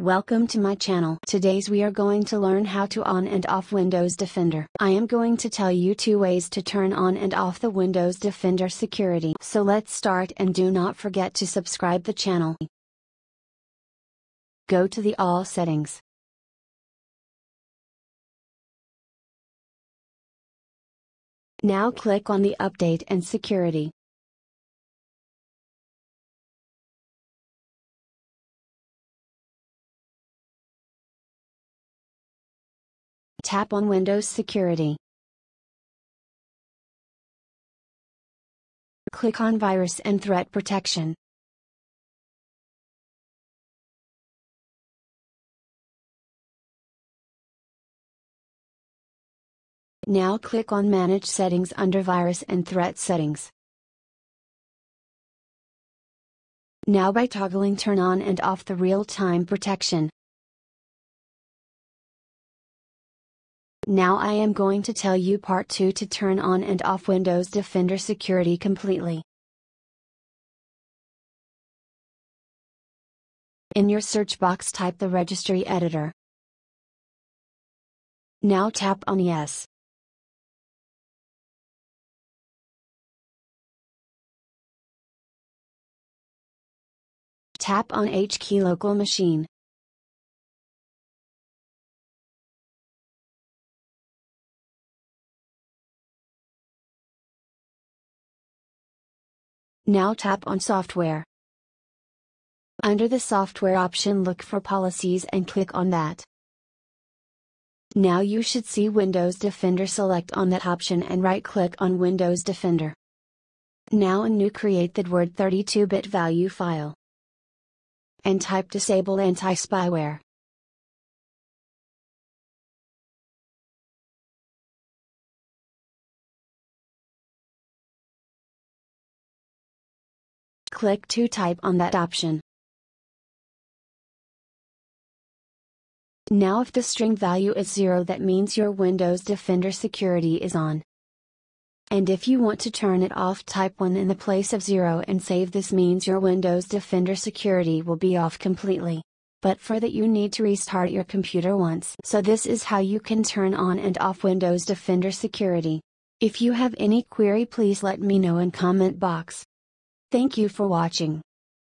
Welcome to my channel. Today's we are going to learn how to on and off Windows Defender. I am going to tell you two ways to turn on and off the Windows Defender security. So let's start and do not forget to subscribe the channel. Go to the all settings. Now click on the update and security. Tap on Windows Security. Click on Virus and Threat Protection. Now click on Manage Settings under Virus and Threat Settings. Now by toggling turn on and off the real-time protection. Now I am going to tell you part 2 to turn on and off Windows Defender security completely. In your search box type the registry editor. Now tap on Yes. Tap on H key local machine. Now tap on Software. Under the Software option look for Policies and click on that. Now you should see Windows Defender select on that option and right click on Windows Defender. Now in new create DWORD 32-bit value file. And type disable anti-spyware. Click to type on that option. Now if the string value is 0 that means your Windows Defender security is on. And if you want to turn it off type 1 in the place of 0 and save this means your Windows Defender security will be off completely. But for that you need to restart your computer once. So this is how you can turn on and off Windows Defender security. If you have any query please let me know in comment box. Thank you for watching.